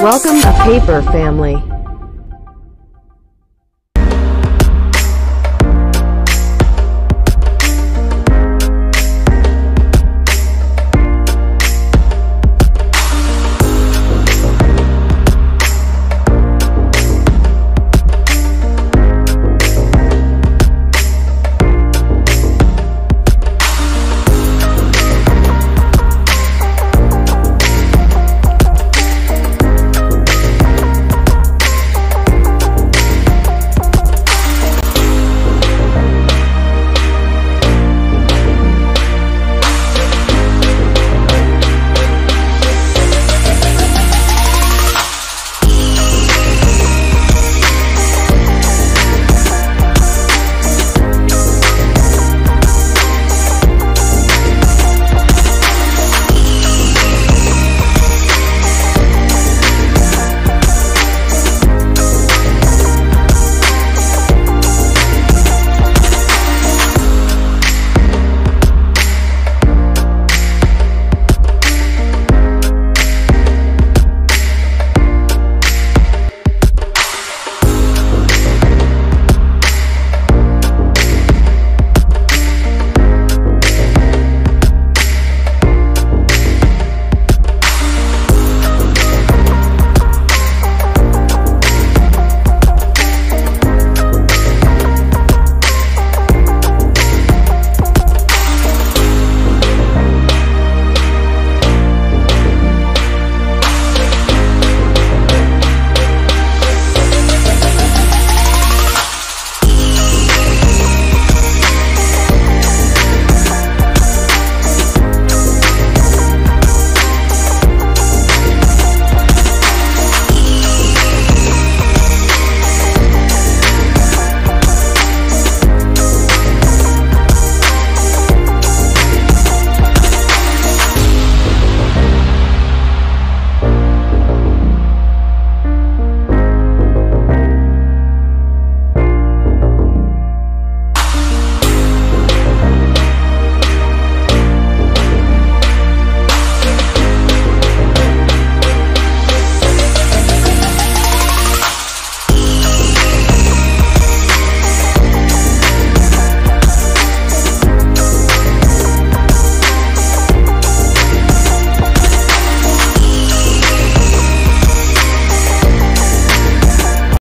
Welcome to Paper Family.